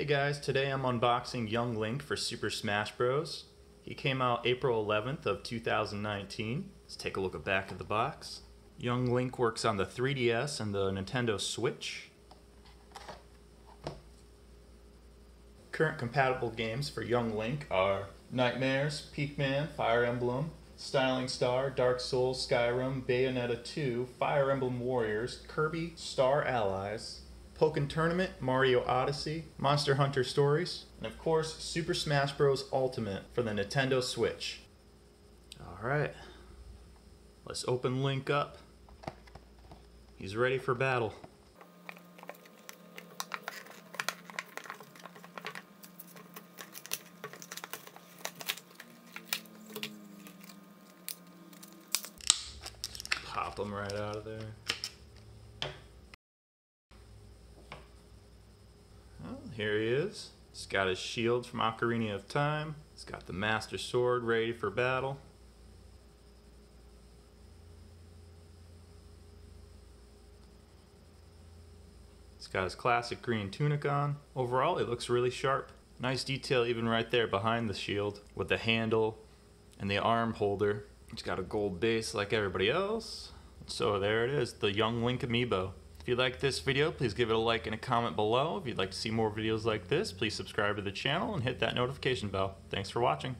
Hey guys, today I'm unboxing Young Link for Super Smash Bros. He came out April 11th of 2019. Let's take a look at the back of the box. Young Link works on the 3DS and the Nintendo Switch. Current compatible games for Young Link are Nightmares, Pikmin, Fire Emblem, Styling Star, Dark Souls, Skyrim, Bayonetta 2, Fire Emblem Warriors, Kirby, Star Allies, Pokken Tournament, Mario Odyssey, Monster Hunter Stories, and of course, Super Smash Bros. Ultimate for the Nintendo Switch. Alright, let's open Link up. He's ready for battle. Pop him right out of there. Here he is. He's got his shield from Ocarina of Time. He's got the Master Sword ready for battle. He's got his classic green tunic on. Overall, it looks really sharp. Nice detail even right there behind the shield with the handle and the arm holder. He's got a gold base like everybody else. So there it is, the Young Link Amiibo. If you like this video, please give it a like and a comment below. If you'd like to see more videos like this, please subscribe to the channel and hit that notification bell. Thanks for watching.